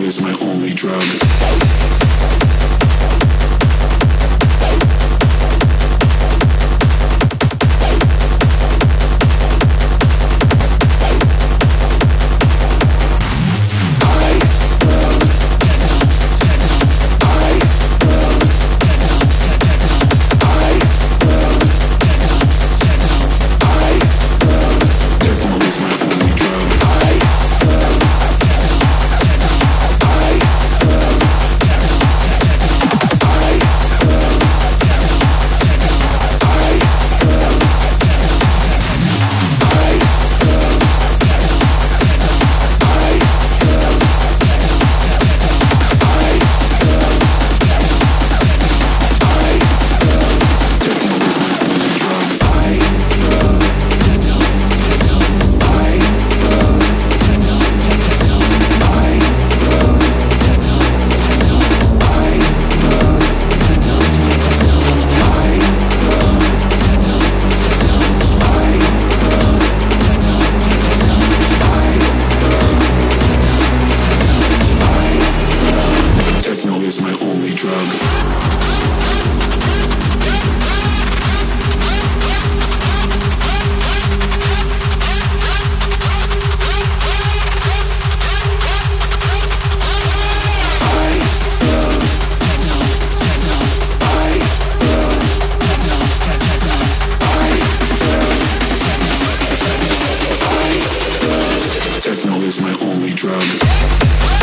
It's is my only drug. was my only drug.